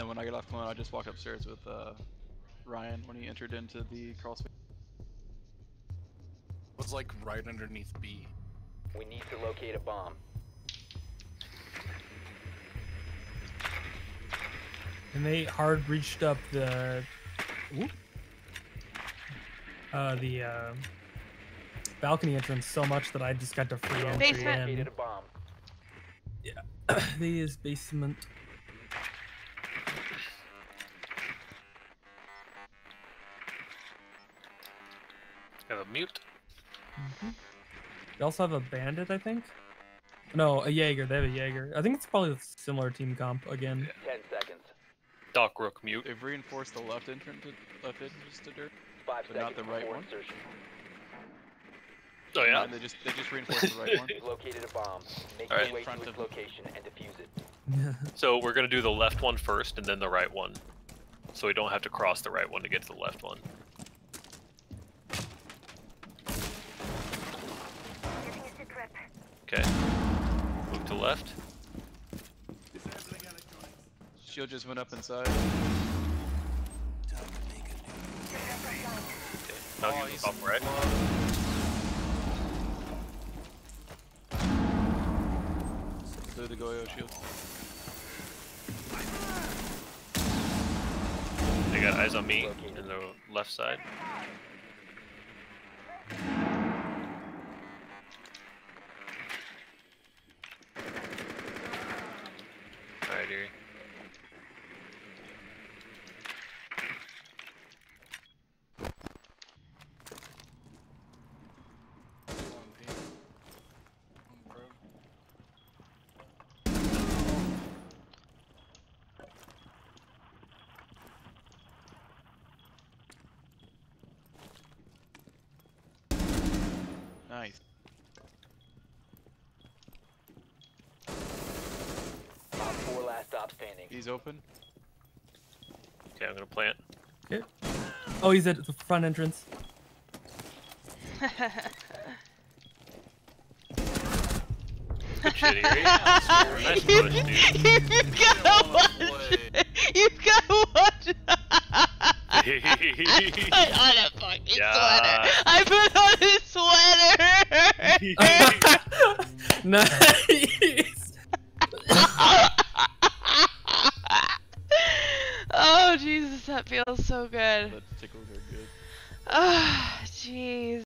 then when I get off phone, I just walk upstairs with uh, Ryan when he entered into the crawl space. Was like right underneath B. We need to locate a bomb. And they hard reached up the Oop. uh, the uh, balcony entrance so much that I just got to free entry Basement. Located in. a bomb. they is basement. Have a mute. They also have a bandit, I think. No, a Jaeger. They have a Jaeger. I think it's probably a similar team comp again. Ten seconds. Doc Rook mute. They've reinforced the left entrance, to, left entrance to dirt. Five But not the right one? insertion. Oh yeah. And they just they just reinforced the right one. You've located a bomb. Make Alright. your way In front to its of- location and defuse it. So we're gonna do the left one first and then the right one. So we don't have to cross the right one to get to the left one. Okay. Move to left. Shield just went up inside. Now Oh, he's- up right. Through the Goyo shield. They got eyes on me in the left side. Pro. Nice. Stop standing. He's open. Okay, I'm gonna plant. Okay. Oh, he's at the front entrance. Good shit, nice. You've gotta watch. You've gotta watch. I put on a fucking Yeah. sweater. I put on a sweater. nice. That feels so good. That her good. Oh, jeez.